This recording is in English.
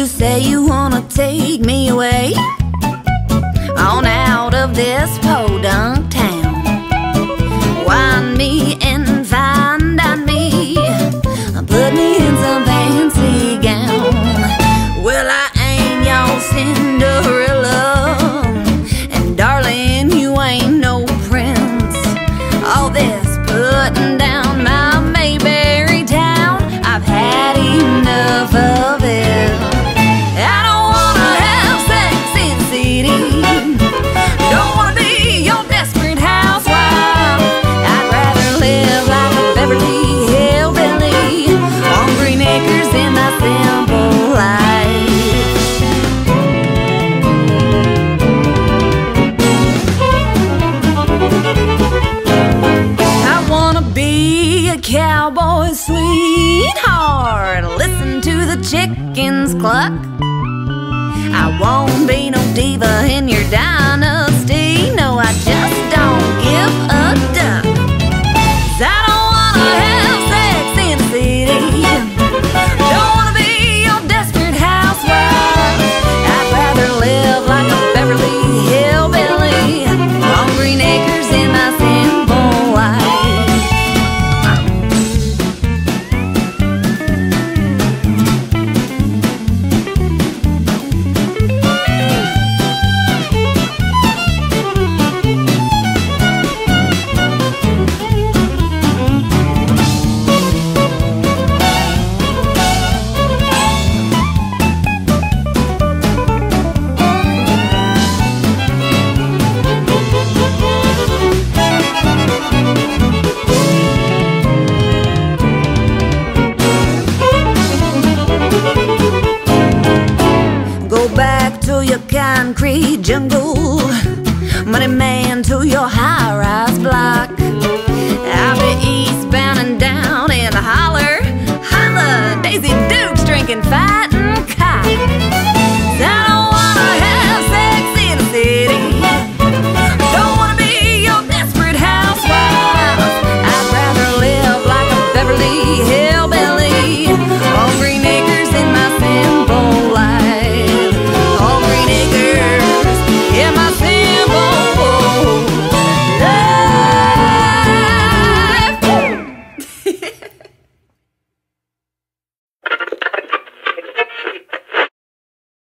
You say you wanna take me away. On out of this clock? your concrete jungle, money man to your